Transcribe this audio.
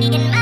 in my